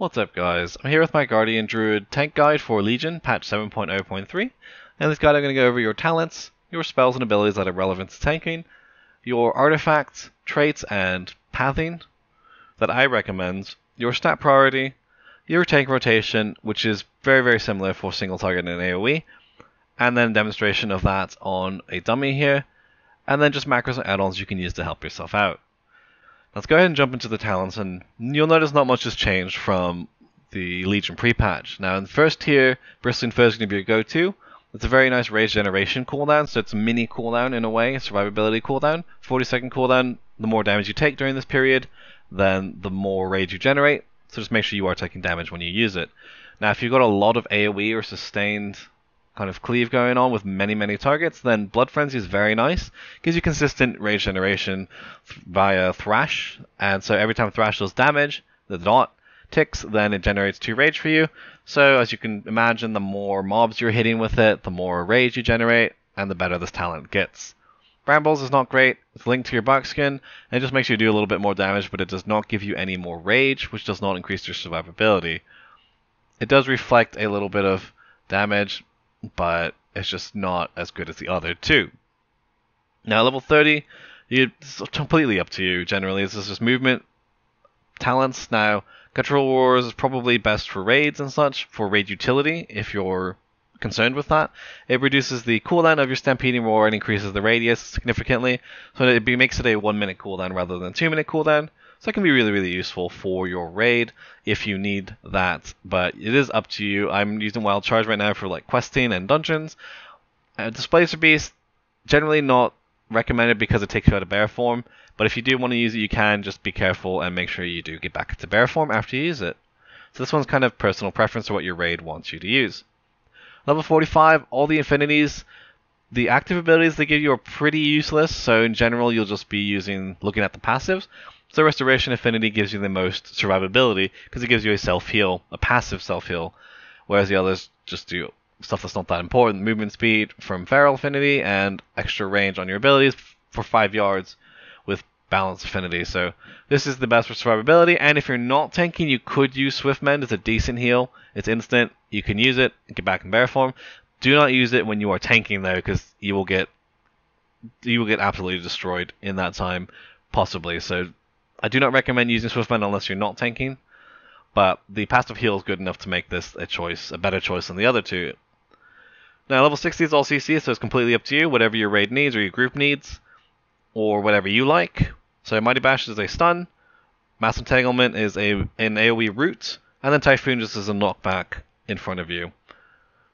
What's up guys, I'm here with my Guardian Druid Tank Guide for Legion, patch 7.0.3, and this guide I'm going to go over your talents, your spells and abilities that are relevant to tanking, your artifacts, traits, and pathing that I recommend, your stat priority, your tank rotation, which is very very similar for single target and AoE, and then demonstration of that on a dummy here, and then just macros and add-ons you can use to help yourself out. Let's go ahead and jump into the talents, and you'll notice not much has changed from the Legion pre-patch. Now, in the first tier, Bristling Fur is going to be your go-to. It's a very nice rage generation cooldown, so it's a mini cooldown in a way, survivability cooldown. 40 second cooldown, the more damage you take during this period, then the more rage you generate, so just make sure you are taking damage when you use it. Now, if you've got a lot of AoE or sustained kind of cleave going on with many, many targets, then Blood Frenzy is very nice. Gives you consistent rage generation via Thrash, and so every time Thrash does damage, the dot ticks, then it generates 2 rage for you. So as you can imagine, the more mobs you're hitting with it, the more rage you generate, and the better this talent gets. Brambles is not great. It's linked to your Barkskin, and it just makes you do a little bit more damage, but it does not give you any more rage, which does not increase your survivability. It does reflect a little bit of damage, but it's just not as good as the other two. Now, level 30, it's completely up to you generally. This is just movement, talents. Now, Guttural Roars is probably best for raids and such, for raid utility, if you're concerned with that. It reduces the cooldown of your Stampeding Roar and increases the radius significantly, so it makes it a 1 minute cooldown rather than a 2 minute cooldown. So it can be really, really useful for your raid if you need that. But it is up to you. I'm using Wild Charge right now for like questing and dungeons. Uh, Displacer Beast, generally not recommended because it takes you out of bear form. But if you do want to use it, you can. Just be careful and make sure you do get back to bear form after you use it. So this one's kind of personal preference to what your raid wants you to use. Level 45, all the affinities. The active abilities they give you are pretty useless, so in general you'll just be using looking at the passives. So Restoration Affinity gives you the most survivability because it gives you a self heal, a passive self heal, whereas the others just do stuff that's not that important. Movement speed from Feral Affinity and extra range on your abilities for 5 yards with Balance Affinity. So this is the best for survivability. And if you're not tanking, you could use Swiftmend. It's a decent heal. It's instant. You can use it and get back in bear form. Do not use it when you are tanking though, because you will get you will get absolutely destroyed in that time, possibly. So I do not recommend using Swiftmend unless you're not tanking, but the passive heal is good enough to make this a choice, a better choice than the other two. Now, level 60 is all CC, so it's completely up to you, whatever your raid needs or your group needs, or whatever you like. So Mighty Bash is a stun, Mass Entanglement is a an AoE root, and then Typhoon just is a knockback in front of you.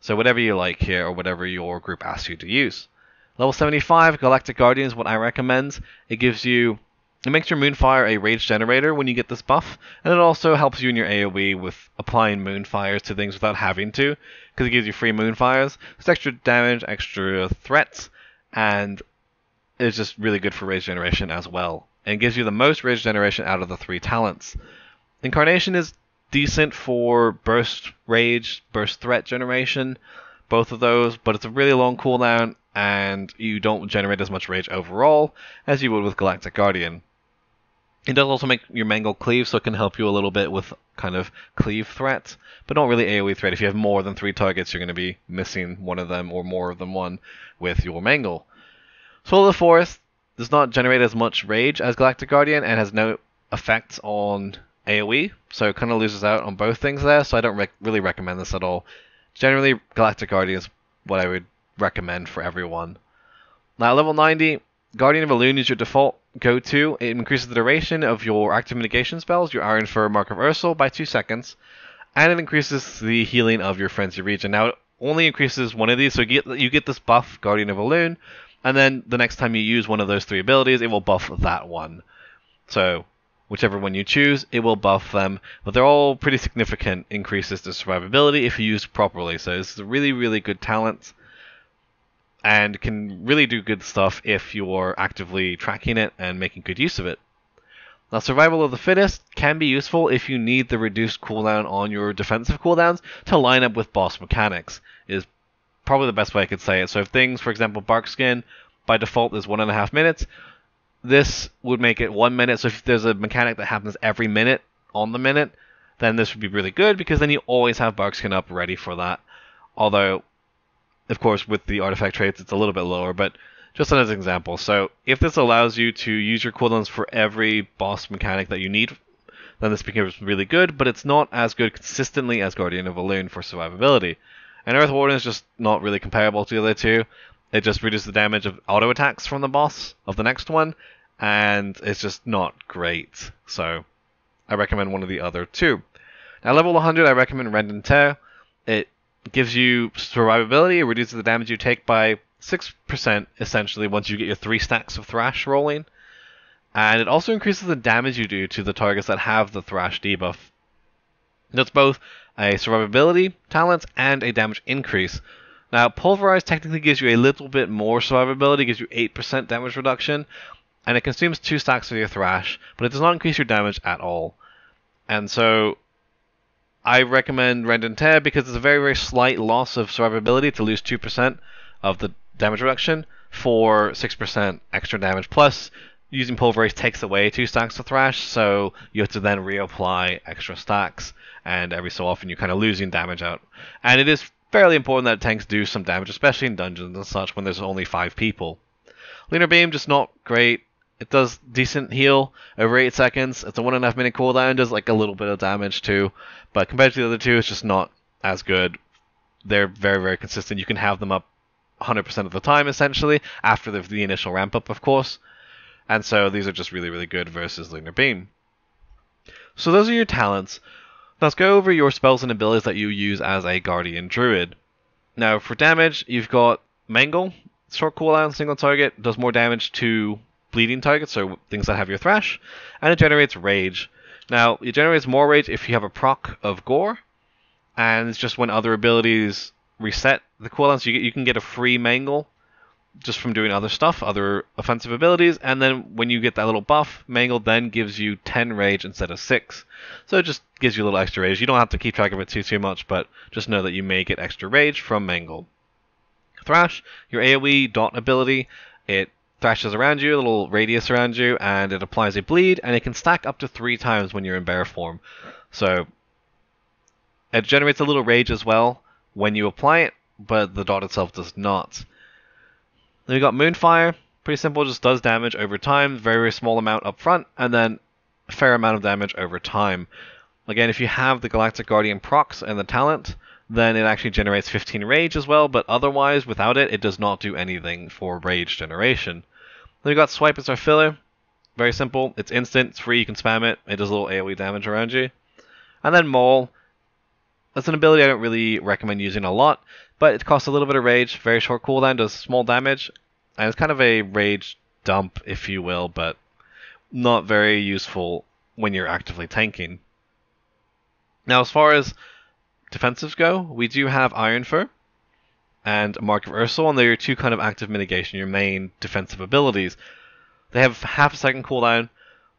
So whatever you like here, or whatever your group asks you to use. Level 75, Galactic Guardian is what I recommend. It gives you it makes your Moonfire a rage generator when you get this buff, and it also helps you in your AoE with applying Moonfires to things without having to, because it gives you free Moonfires. It's extra damage, extra threats, and it's just really good for rage generation as well. And gives you the most rage generation out of the three talents. Incarnation is decent for burst rage, burst threat generation, both of those, but it's a really long cooldown and you don't generate as much rage overall as you would with Galactic Guardian. It does also make your Mangle cleave, so it can help you a little bit with kind of cleave threats, but not really AoE threat. If you have more than three targets, you're going to be missing one of them or more than one with your Mangle. Soul of the Forest does not generate as much rage as Galactic Guardian and has no effect on AoE, so it kind of loses out on both things there, so I don't really recommend this at all. Generally, Galactic Guardian is what I would recommend for everyone. Now, level 90, Guardian of Elune is your default go-to. It increases the duration of your active mitigation spells, your Iron Fur Mark of Ursol, by 2 seconds, and it increases the healing of your Frenzy Regen. Now, it only increases one of these, so you get, you get this buff, Guardian of Elune, and then the next time you use one of those three abilities, it will buff that one. So, whichever one you choose, it will buff them, but they're all pretty significant increases to survivability if used properly. So, this is a really, really good talent and can really do good stuff if you're actively tracking it and making good use of it. Now, Survival of the Fittest can be useful if you need the reduced cooldown on your defensive cooldowns to line up with boss mechanics, is probably the best way I could say it. So if things, for example, Barkskin by default is one and a half minutes, this would make it one minute. So if there's a mechanic that happens every minute on the minute, then this would be really good because then you always have Barkskin up ready for that. Although, of course, with the artifact traits, it's a little bit lower, but just as an example. So if this allows you to use your cooldowns for every boss mechanic that you need, then this becomes really good, but it's not as good consistently as Guardian of Elune for survivability. And Earthwarden is just not really comparable to the other two. It just reduces the damage of auto attacks from the boss of the next one, and it's just not great. So I recommend one of the other two. Now, level 100, I recommend Rend and Tear. It gives you survivability, it reduces the damage you take by 6% essentially once you get your three stacks of Thrash rolling. And it also increases the damage you do to the targets that have the Thrash debuff. That's both a survivability talent and a damage increase. Now, Pulverize technically gives you a little bit more survivability, gives you 8% damage reduction, and it consumes two stacks of your Thrash, but it does not increase your damage at all. And so, I recommend Rend and Tear because it's a very, very slight loss of survivability to lose 2% of the damage reduction for 6% extra damage. Plus, using Pulverize takes away two stacks of Thrash, so you have to then reapply extra stacks, and every so often you're kind of losing damage out. And it is fairly important that tanks do some damage, especially in dungeons and such when there's only five people. Lunar Beam just not great. It does decent heal over 8 seconds. It's a 1.5 minute cooldown, does like a little bit of damage too. But compared to the other two, it's just not as good. They're very, very consistent. You can have them up 100% of the time, essentially, after the, the initial ramp up, of course. And so these are just really, really good versus Lunar Beam. So those are your talents. Let's go over your spells and abilities that you use as a Guardian Druid. Now for damage, you've got Mangle, short cooldown, single target, does more damage to bleeding targets, so things that have your Thrash, and it generates Rage. Now, it generates more Rage if you have a proc of Gore, and it's just when other abilities reset the cooldown, so you, get, you can get a free Mangle just from doing other stuff, other offensive abilities, and then when you get that little buff, Mangle then gives you 10 rage instead of 6. So it just gives you a little extra rage. You don't have to keep track of it too too much, but just know that you may get extra rage from Mangle. Thrash, your AoE dot ability, it thrashes around you, a little radius around you, and it applies a bleed, and it can stack up to 3 times when you're in bear form. So it generates a little rage as well when you apply it, but the dot itself does not. Then we got Moonfire. Pretty simple, just does damage over time, very, very small amount up front, and then a fair amount of damage over time. Again, if you have the Galactic Guardian procs and the talent, then it actually generates 15 rage as well, but otherwise, without it, it does not do anything for rage generation. Then we got Swipe as our filler. Very simple. It's instant, it's free, you can spam it. It does a little AoE damage around you. And then Maul. That's an ability I don't really recommend using a lot, but it costs a little bit of rage, very short cooldown, does small damage, and it's kind of a rage dump, if you will, but not very useful when you're actively tanking. Now, as far as defensives go, we do have Iron Fur and Mark of Ursol, and they're your two kind of active mitigation, your main defensive abilities. They have half a second cooldown,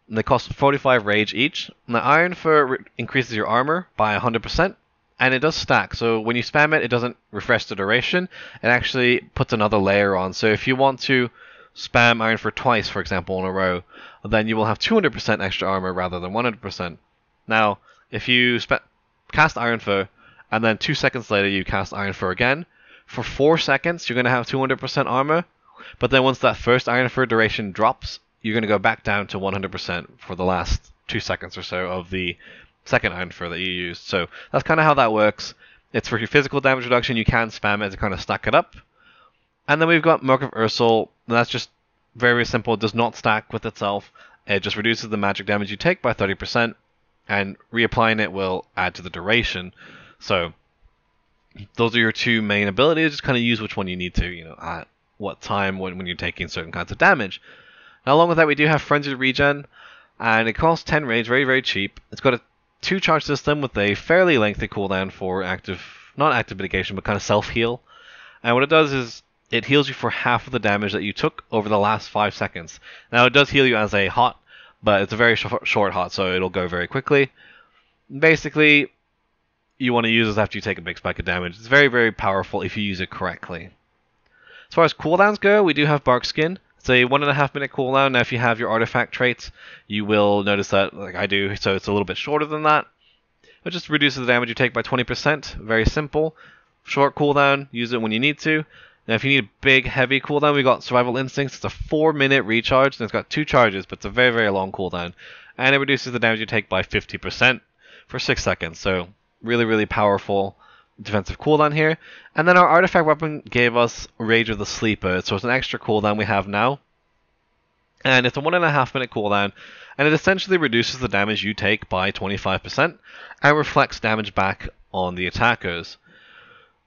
and they cost 45 rage each. Now, Iron Fur increases your armor by 100%, and it does stack. So when you spam it, it doesn't refresh the duration. It actually puts another layer on. So if you want to spam Iron Fur twice, for example, in a row, then you will have 200% extra armor rather than 100%. Now, if you cast Iron Fur, and then two seconds later you cast Iron Fur again, for four seconds you're going to have 200% armor, but then once that first Iron Fur duration drops, you're going to go back down to 100% for the last two seconds or so of the second Iron Fur that you used. So that's kind of how that works. It's for your physical damage reduction. You can spam it to kind of stack it up. And then we've got Mark of Ursol. That's just very simple. It does not stack with itself. It just reduces the magic damage you take by 30%, and reapplying it will add to the duration. So those are your two main abilities. Just kind of use which one you need to, you know, at what time when, when you're taking certain kinds of damage. Now, along with that, we do have Frenzied Regen, and it costs 10 rage, very, very cheap. It's got a two charge system with a fairly lengthy cooldown for active, not active mitigation, but kind of self heal. And what it does is it heals you for half of the damage that you took over the last five seconds. Now it does heal you as a hot, but it's a very sh- short hot, so it'll go very quickly. Basically, you want to use this after you take a big spike of damage. It's very, very powerful if you use it correctly. As far as cooldowns go, we do have Barkskin. It's a one and a half minute cooldown. Now, if you have your artifact traits, you will notice that, like I do, so it's a little bit shorter than that. It just reduces the damage you take by 20%. Very simple. Short cooldown, use it when you need to. Now, if you need a big, heavy cooldown, we got Survival Instincts. It's a 4 minute recharge, and it's got two charges, but it's a very, very long cooldown. And it reduces the damage you take by 50% for 6 seconds. So, really, really powerful defensive cooldown here. And then our artifact weapon gave us Rage of the Sleeper, so it's an extra cooldown we have now. And it's a 1.5 minute cooldown, and it essentially reduces the damage you take by 25% and reflects damage back on the attackers.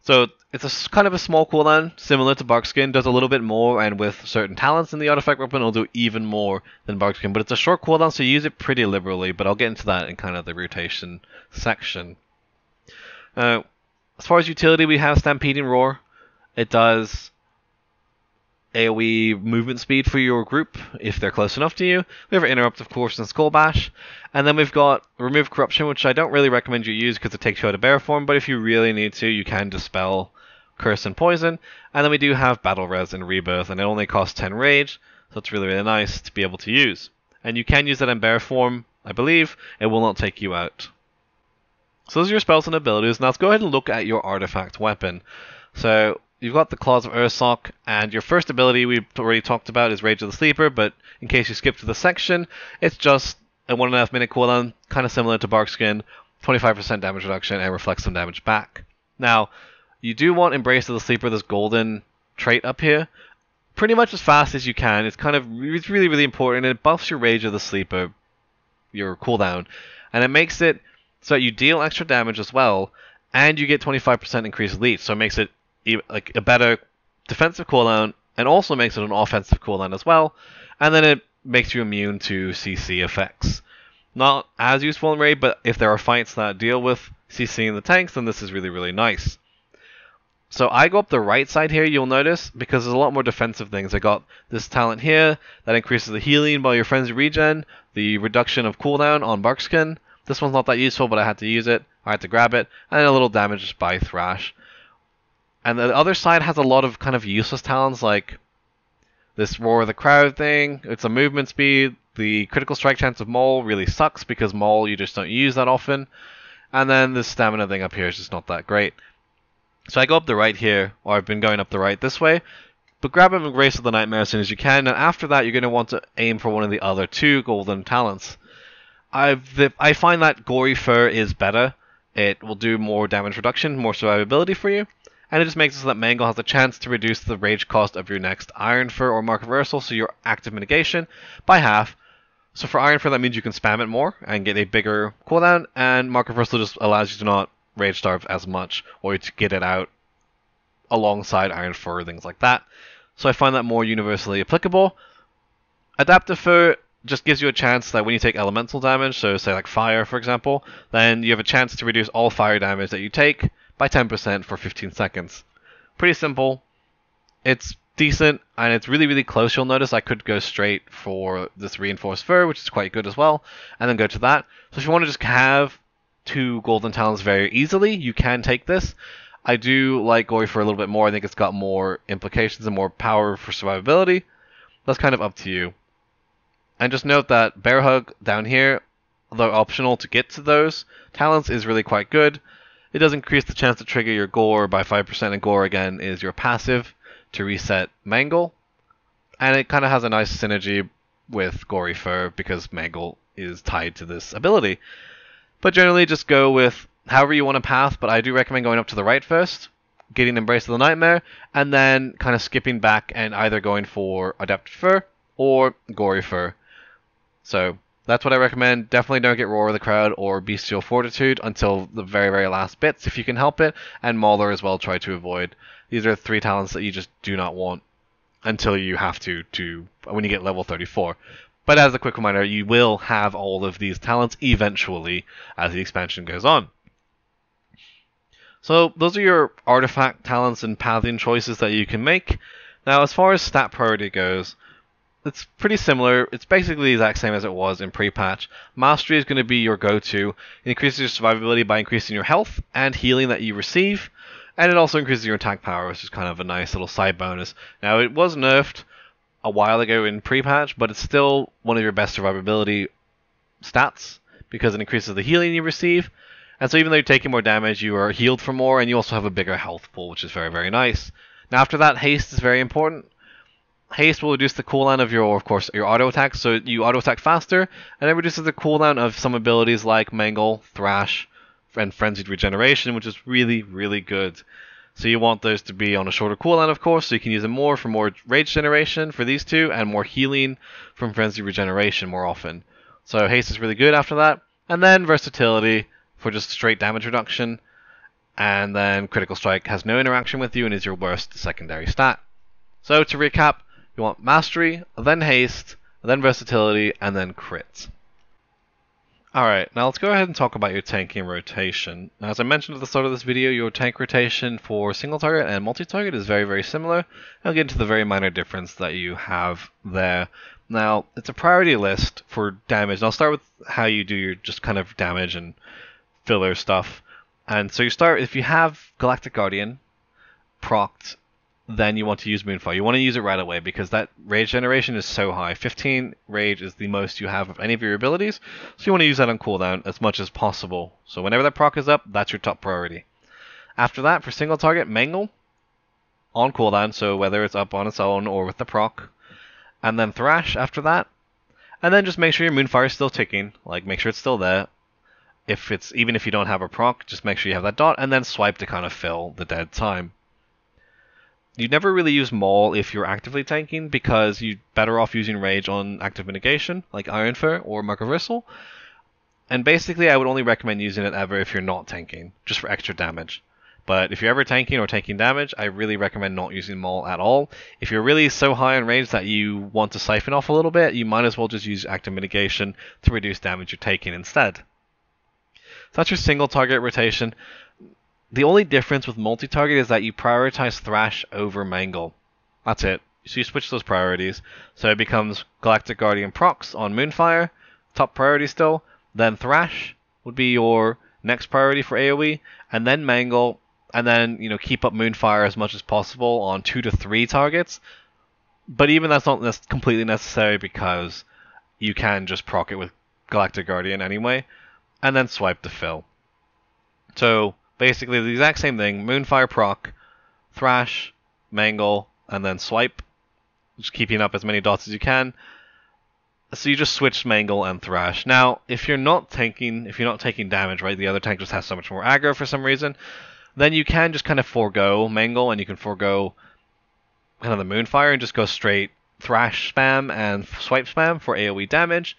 So it's a kind of a small cooldown, similar to Barkskin, does a little bit more, and with certain talents in the artifact weapon, it'll do even more than Barkskin. But it's a short cooldown, so use it pretty liberally, but I'll get into that in kind of the rotation section. Uh, as far as utility, we have Stampeding Roar. It does AoE movement speed for your group if they're close enough to you. We have Interrupt, of course, and Skull Bash. And then we've got Remove Corruption, which I don't really recommend you use because it takes you out of bear form, but if you really need to, you can dispel Curse and Poison. And then we do have Battle Res and Rebirth, and it only costs 10 Rage, so it's really, really nice to be able to use. And you can use that in bear form, I believe. It will not take you out. So those are your spells and abilities. Now let's go ahead and look at your artifact weapon. So you've got the Claws of Ursoc, and your first ability we've already talked about is Rage of the Sleeper, but in case you skip to the section, it's just a one and a half minute cooldown, kind of similar to Barkskin, 25% damage reduction, and reflects some damage back. Now, you do want Embrace of the Sleeper, this golden trait up here, pretty much as fast as you can. It's kind of it's really, really important. It buffs your Rage of the Sleeper, your cooldown, and it makes it so you deal extra damage as well, and you get 25% increased leech, so it makes it like a better defensive cooldown and also makes it an offensive cooldown as well. And then it makes you immune to CC effects. Not as useful in raid, but if there are fights that deal with CC in the tanks, then this is really, really nice. So I go up the right side here, you'll notice, because there's a lot more defensive things. I got this talent here that increases the healing by your Frenzied Regen, the reduction of cooldown on Barkskin. This one's not that useful, but I had to use it. I had to grab it, and a little damage just by Thrash. And the other side has a lot of kind of useless talents like this Roar of the Crowd thing. It's a movement speed. The critical strike chance of Maul really sucks because Maul you just don't use that often. And then the stamina thing up here is just not that great. So I go up the right here, or I've been going up the right this way. But grab him and Grace of the Nightmare as soon as you can, and after that you're going to want to aim for one of the other two golden talents. I've the, I find that Gory Fur is better. It will do more damage reduction, more survivability for you and it just makes it so that Mangle has a chance to reduce the rage cost of your next Iron Fur or Mark of Ursol, so your active mitigation, by half. So for Iron Fur, that means you can spam it more and get a bigger cooldown, and Mark of Ursol just allows you to not Rage Starve as much, or to get it out alongside Iron Fur, things like that. So I find that more universally applicable. Adaptive Fur just gives you a chance that when you take elemental damage, so say like fire for example, then you have a chance to reduce all fire damage that you take by 10% for 15 seconds. Pretty simple. It's decent and it's really really close. You'll notice I could go straight for this reinforced fur which is quite good as well and then go to that. So if you want to just have two golden talents very easily you can take this. I do like Gory Fur a little bit more. I think it's got more implications and more power for survivability. That's kind of up to you and just note that Bear Hug down here though optional to get to those talents is really quite good it does increase the chance to trigger your gore by 5%, and gore again is your passive to reset Mangle. And it kind of has a nice synergy with Gory Fur because Mangle is tied to this ability. But generally, just go with however you want to path, but I do recommend going up to the right first, getting Embrace of the Nightmare, and then kind of skipping back and either going for Adaptive Fur or Gory Fur. So that's what I recommend. Definitely don't get Roar of the Crowd or Bestial Fortitude until the very, very last bits if you can help it. And Mauler as well, try to avoid. These are three talents that you just do not want until you have to, to when you get level 34. But as a quick reminder, you will have all of these talents eventually as the expansion goes on. So those are your artifact talents and pathing choices that you can make. Now, as far as stat priority goes, it's pretty similar. It's basically the exact same as it was in pre-patch. Mastery is going to be your go-to. It increases your survivability by increasing your health and healing that you receive, and it also increases your attack power, which is kind of a nice little side bonus. Now, it was nerfed a while ago in pre-patch, but it's still one of your best survivability stats because it increases the healing you receive, And so even though you're taking more damage, you are healed for more, and you also have a bigger health pool, which is very, very nice. Now after that, haste is very important. Haste will reduce the cooldown of your, of course, your auto attack, so you auto attack faster, and it reduces the cooldown of some abilities like Mangle, Thrash, and Frenzied Regeneration, which is really, really good. So you want those to be on a shorter cooldown, of course, so you can use them more for more rage generation for these two, and more healing from Frenzied Regeneration more often. So haste is really good after that, and then versatility for just straight damage reduction, and then critical strike has no interaction with you and is your worst secondary stat. So to recap, you want mastery, then haste, then versatility, and then crit. Alright, now let's go ahead and talk about your tanking rotation. Now, as I mentioned at the start of this video, your tank rotation for single target and multi-target is very, very similar. I'll get into the very minor difference that you have there. Now, it's a priority list for damage, and I'll start with how you do your just kind of damage and filler stuff. And so you start, if you have Galactic Guardian procced then you want to use Moonfire. You want to use it right away because that rage generation is so high. 15 rage is the most you have of any of your abilities, so you want to use that on cooldown as much as possible. So whenever that proc is up, that's your top priority. After that, for single target, Mangle on cooldown, so whether it's up on its own or with the proc. And then Thrash after that. And then just make sure your Moonfire is still ticking, like make sure it's still there. If it's even if you don't have a proc, just make sure you have that dot, and then swipe to kind of fill the dead time you never really use Maul if you're actively tanking because you're better off using Rage on active mitigation, like Iron Fur or Mark of Ursol. And basically, I would only recommend using it ever if you're not tanking, just for extra damage. But if you're ever tanking or taking damage, I really recommend not using Maul at all. If you're really so high on range that you want to siphon off a little bit, you might as well just use active mitigation to reduce damage you're taking instead. So that's your single target rotation. The only difference with multi-target is that you prioritize Thrash over Mangle. That's it. So you switch those priorities. So it becomes Galactic Guardian procs on Moonfire, top priority still. Then Thrash would be your next priority for AoE, and then Mangle, and then you know keep up Moonfire as much as possible on two to three targets. But even that's not completely necessary because you can just proc it with Galactic Guardian anyway, and then swipe to fill. So basically the exact same thing. Moonfire proc, thrash, mangle, and then swipe. Just keeping up as many dots as you can. So you just switch mangle and thrash. Now, if you're not tanking, if you're not taking damage, right, the other tank just has so much more aggro for some reason, then you can just kind of forego mangle and you can forego kind of the moonfire and just go straight thrash spam and swipe spam for AoE damage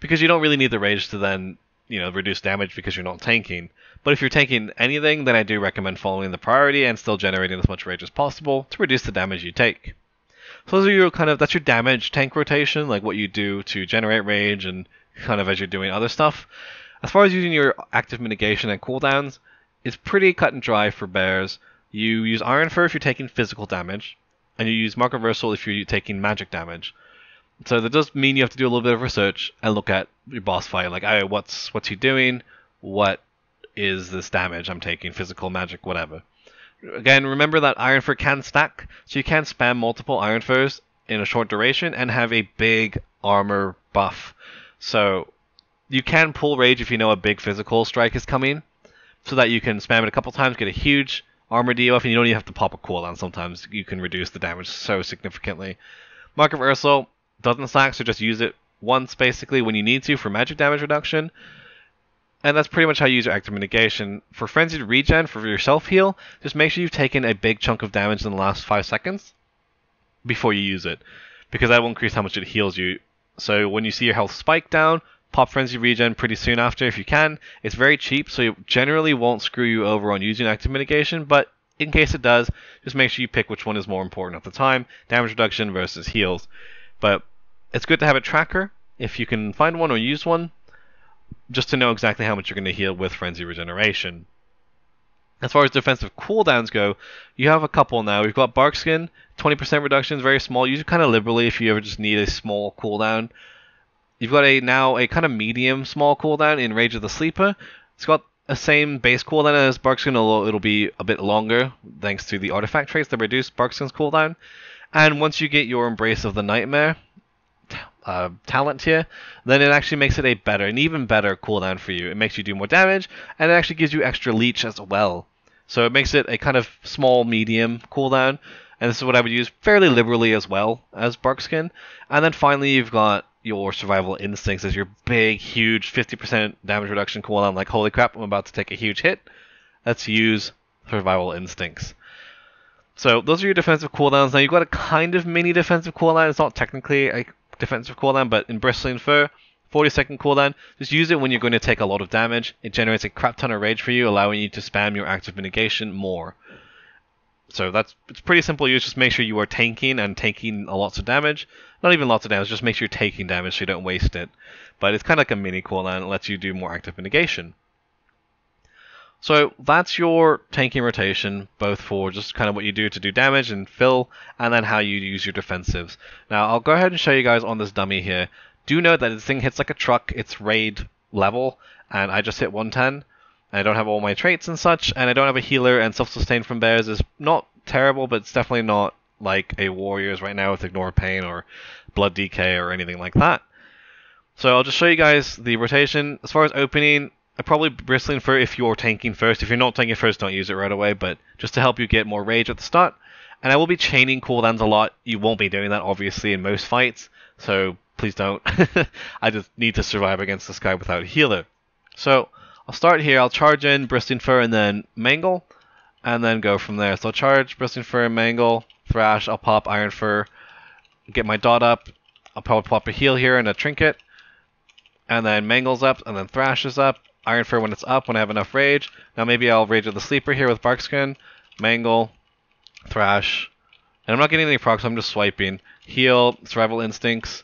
because you don't really need the rage to then you know reduce damage because you're not tanking. But if you're tanking anything, then I do recommend following the priority and still generating as much rage as possible to reduce the damage you take. So those are your kind of that's your damage tank rotation, like what you do to generate rage and kind of as you're doing other stuff. As far as using your active mitigation and cooldowns, it's pretty cut and dry for bears. You use Iron Fur if you're taking physical damage, and you use Mark of Ursol if you're taking magic damage. So that does mean you have to do a little bit of research and look at your boss fight, like, oh, what's what's he doing? What is this damage I'm taking? Physical, magic, whatever. Again, remember that Iron Fur can stack, so you can spam multiple Iron Furs in a short duration and have a big armor buff. So you can pull Rage if you know a big physical strike is coming, so that you can spam it a couple times, get a huge armor debuff, and you don't even have to pop a cooldown. Sometimes you can reduce the damage so significantly. Mark of Ursol doesn't stack, so just use it once basically when you need to for magic damage reduction. And that's pretty much how you use your active mitigation. For frenzied regen, for your self heal, just make sure you've taken a big chunk of damage in the last five seconds before you use it, because that will increase how much it heals you. So when you see your health spike down, pop frenzy regen pretty soon after if you can. It's very cheap, so it generally won't screw you over on using active mitigation, but in case it does, just make sure you pick which one is more important at the time damage reduction versus heals. But it's good to have a tracker if you can find one or use one, just to know exactly how much you're going to heal with Frenzy Regeneration. As far as defensive cooldowns go, you have a couple now. We've got Barkskin, 20% reduction is very small. Use it kind of liberally if you ever just need a small cooldown. You've got a now a kind of medium small cooldown in Rage of the Sleeper. It's got a same base cooldown as Barkskin, although it'll be a bit longer thanks to the artifact traits that reduce Barkskin's cooldown. And once you get your Embrace of the Nightmare, uh, talent here, then it actually makes it a better, an even better cooldown for you. It makes you do more damage, and it actually gives you extra leech as well. So it makes it a kind of small, medium cooldown, and this is what I would use fairly liberally as well as Barkskin. And then finally, you've got your survival instincts as your big, huge 50% damage reduction cooldown. Like, holy crap, I'm about to take a huge hit. Let's use survival instincts. So those are your defensive cooldowns. Now you've got a kind of mini defensive cooldown. It's not technically a defensive cooldown, but in Bristling Fur, 40 second cooldown. Just use it when you're going to take a lot of damage. It generates a crap ton of rage for you, allowing you to spam your active mitigation more. So that's it's pretty simple use. Just make sure you are tanking and taking lots of damage. Not even lots of damage, just make sure you're taking damage so you don't waste it. But it's kind of like a mini cooldown. It lets you do more active mitigation. So that's your tanking rotation, both for just kind of what you do to do damage and fill, and then how you use your defensives. Now I'll go ahead and show you guys on this dummy here. Do note that this thing hits like a truck, it's raid level, and I just hit 110. I don't have all my traits and such, and I don't have a healer, and self-sustain from bears is not terrible, but it's definitely not like a warrior's right now with ignore pain or blood DK or anything like that. So I'll just show you guys the rotation. As far as opening, I probably bristling fur if you're tanking first. If you're not tanking first, don't use it right away, but just to help you get more rage at the start. And I will be chaining cooldowns a lot. You won't be doing that obviously in most fights, so please don't. I just need to survive against this guy without a healer. So I'll start here. I'll charge in Bristling Fur and then Mangle, and then go from there. So I'll charge Bristling Fur Mangle, Thrash, I'll pop Iron Fur, get my dot up, I'll probably pop a heal here and a trinket, and then Mangle's up, and then Thrash is up, Iron Fur when it's up, when I have enough Rage. Now maybe I'll Rage with the Sleeper here with Barkskin, Mangle, Thrash, and I'm not getting any procs, I'm just swiping. Heal, Survival Instincts,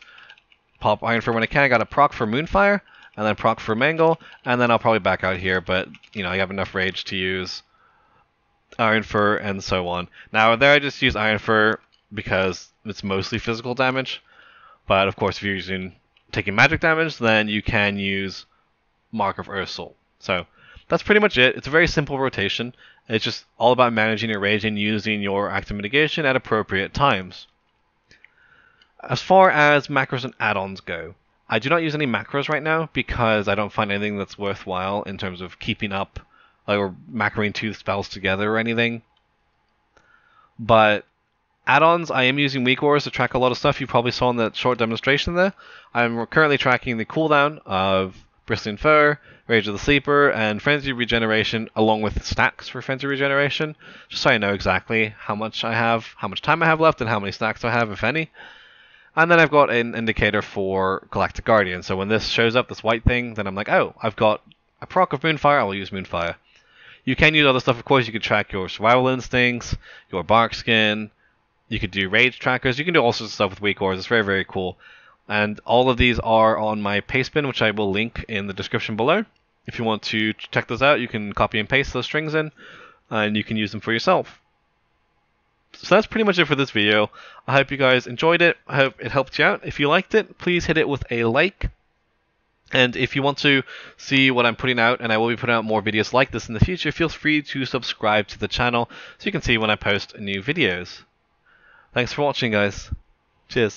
pop Iron Fur when I can, I got a proc for Moonfire, and then proc for Mangle, and then I'll probably back out here, but, you know, I have enough rage to use Iron Fur, and so on. Now, there I just use Iron Fur because it's mostly physical damage, but of course, if you're using taking magic damage, then you can use Mark of Ursol. So, that's pretty much it. It's a very simple rotation. It's just all about managing your rage and using your active mitigation at appropriate times. As far as macros and add-ons go, I do not use any macros right now because I don't find anything that's worthwhile in terms of keeping up or macroing two spells together or anything. But add-ons, I am using Weak Auras to track a lot of stuff. You probably saw in that short demonstration there. I'm currently tracking the cooldown of Bristling Fur, Rage of the Sleeper, and Frenzy Regeneration, along with stacks for Frenzy Regeneration, just so I know exactly how much I have, how much time I have left, and how many stacks I have, if any. And then I've got an indicator for Galactic Guardian. So when this shows up, this white thing, then I'm like, oh, I've got a proc of Moonfire, I will use Moonfire. You can use other stuff, of course. You can track your survival instincts, your bark skin. You could do rage trackers. You can do all sorts of stuff with weak auras. It's very, very cool. And all of these are on my paste bin, which I will link in the description below. If you want to check those out, you can copy and paste those strings in, and you can use them for yourself so that's pretty much it for this video. I hope you guys enjoyed it. I hope it helped you out. If you liked it, please hit it with a like. And if you want to see what I'm putting out, and I will be putting out more videos like this in the future, feel free to subscribe to the channel so you can see when I post new videos. Thanks for watching, guys. Cheers.